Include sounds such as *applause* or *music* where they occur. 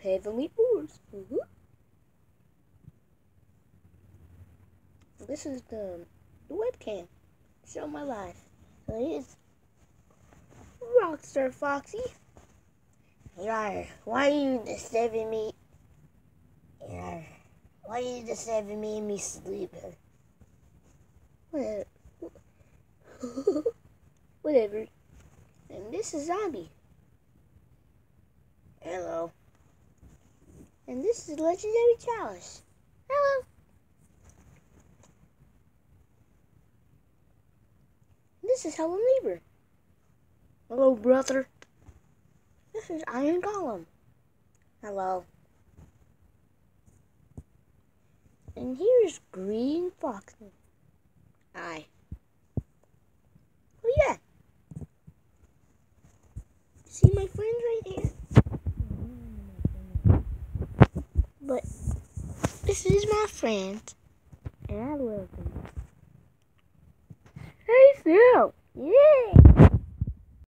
Prepare the meatballs. Mm-hmm. This is the, the webcam. Show my life. So here's Rockstar Foxy. Yar, why are you disturbing me? Yar, why are you disturbing me in me sleeping? Whatever. *laughs* Whatever. And this is Zombie. Hello. And this is Legendary Chalice. Hello. This is Helen Lieber. Hello, brother. This is Iron Golem. Hello. And here's Green Fox. Hi. Oh yeah. See my friends right here? This is my friend. And I love him. Hey Phil. Yeah.